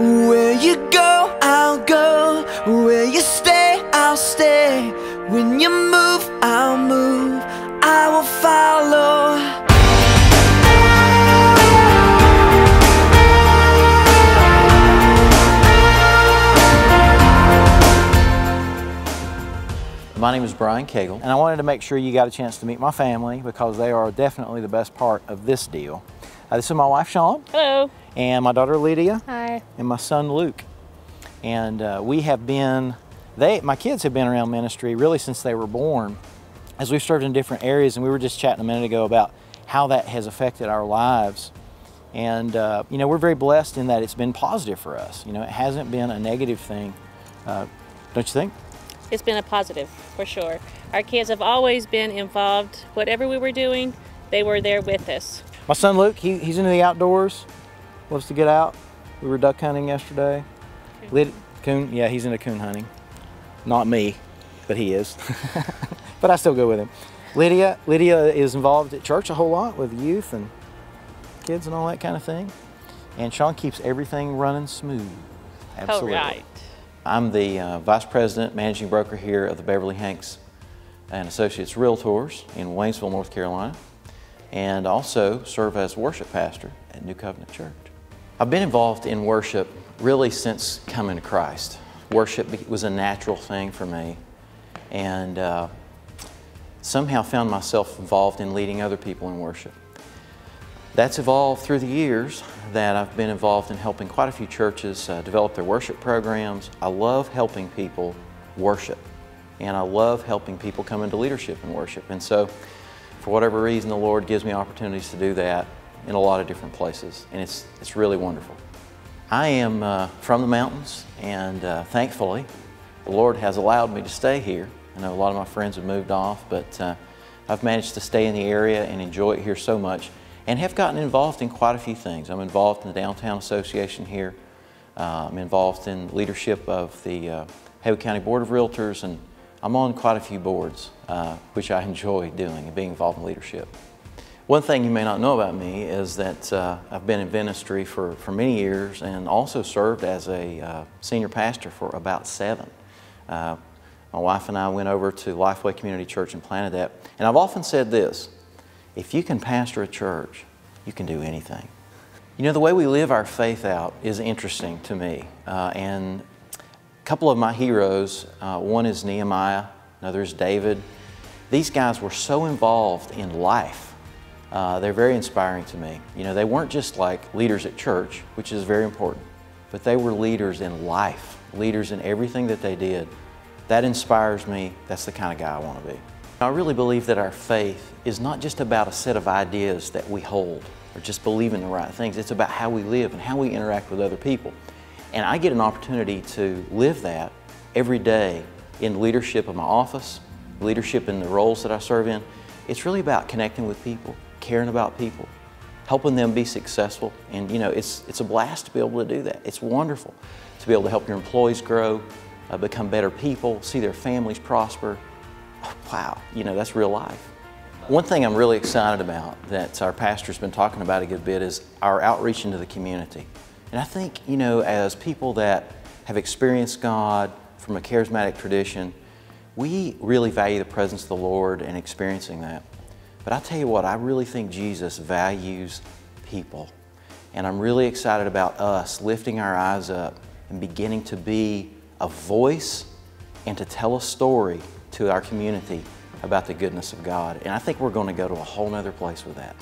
Where you go, I'll go. Where you stay, I'll stay. When you move, I'll move. I will follow. My name is Brian Cagle, and I wanted to make sure you got a chance to meet my family because they are definitely the best part of this deal. Uh, this is my wife, Sean, Hello. and my daughter, Lydia, Hi. And my son, Luke. And uh, we have been, they, my kids have been around ministry really since they were born as we've served in different areas, and we were just chatting a minute ago about how that has affected our lives. And, uh, you know, we're very blessed in that it's been positive for us. You know, it hasn't been a negative thing, uh, don't you think? It's been a positive for sure. Our kids have always been involved. Whatever we were doing, they were there with us. My son Luke, he, he's into the outdoors, loves to get out. We were duck hunting yesterday. Lyd- coon, yeah, he's into coon hunting. Not me, but he is. but I still go with him. Lydia, Lydia is involved at church a whole lot with youth and kids and all that kind of thing. And Sean keeps everything running smooth. Absolutely. All right. I'm the uh, Vice President, Managing Broker here of the Beverly Hanks and Associates Realtors in Waynesville, North Carolina, and also serve as worship pastor at New Covenant Church. I've been involved in worship really since coming to Christ. Worship was a natural thing for me, and uh, somehow found myself involved in leading other people in worship. That's evolved through the years that I've been involved in helping quite a few churches uh, develop their worship programs. I love helping people worship, and I love helping people come into leadership in worship. And so, for whatever reason, the Lord gives me opportunities to do that in a lot of different places, and it's, it's really wonderful. I am uh, from the mountains, and uh, thankfully, the Lord has allowed me to stay here. I know a lot of my friends have moved off, but uh, I've managed to stay in the area and enjoy it here so much and have gotten involved in quite a few things. I'm involved in the Downtown Association here. Uh, I'm involved in leadership of the uh, Haywood County Board of Realtors, and I'm on quite a few boards, uh, which I enjoy doing and being involved in leadership. One thing you may not know about me is that uh, I've been in ministry for, for many years and also served as a uh, senior pastor for about seven. Uh, my wife and I went over to Lifeway Community Church and planted that. And I've often said this if you can pastor a church, you can do anything. You know, the way we live our faith out is interesting to me. Uh, and a couple of my heroes uh, one is Nehemiah, another is David. These guys were so involved in life. Uh, they're very inspiring to me. You know, they weren't just like leaders at church, which is very important, but they were leaders in life, leaders in everything that they did. That inspires me. That's the kind of guy I want to be. I really believe that our faith is not just about a set of ideas that we hold or just believe in the right things. It's about how we live and how we interact with other people. And I get an opportunity to live that every day in leadership of my office, leadership in the roles that I serve in. It's really about connecting with people, caring about people, helping them be successful. And you know, it's, it's a blast to be able to do that. It's wonderful to be able to help your employees grow, uh, become better people, see their families prosper, wow, you know, that's real life. One thing I'm really excited about that our pastor's been talking about a good bit is our outreach into the community. And I think, you know, as people that have experienced God from a charismatic tradition, we really value the presence of the Lord and experiencing that. But I tell you what, I really think Jesus values people. And I'm really excited about us lifting our eyes up and beginning to be a voice and to tell a story to our community about the goodness of God. And I think we're going to go to a whole nother place with that.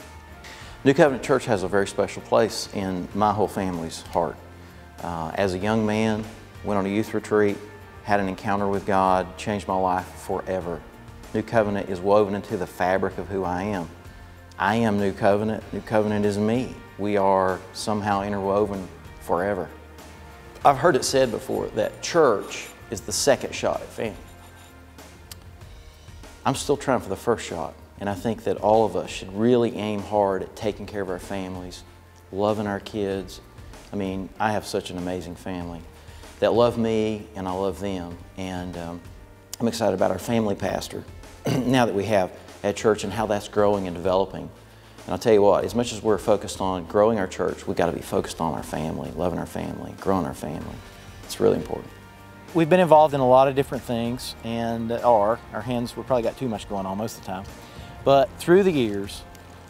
New Covenant Church has a very special place in my whole family's heart. Uh, as a young man, went on a youth retreat, had an encounter with God, changed my life forever. New Covenant is woven into the fabric of who I am. I am New Covenant. New Covenant is me. We are somehow interwoven forever. I've heard it said before that church is the second shot at family. I'm still trying for the first shot, and I think that all of us should really aim hard at taking care of our families, loving our kids. I mean, I have such an amazing family that love me and I love them, and um, I'm excited about our family pastor now that we have at church and how that's growing and developing. And I'll tell you what, as much as we're focused on growing our church, we've got to be focused on our family, loving our family, growing our family. It's really important. We've been involved in a lot of different things and are. Our hands, we've probably got too much going on most of the time. But through the years,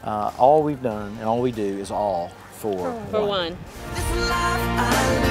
uh, all we've done and all we do is all for For one. This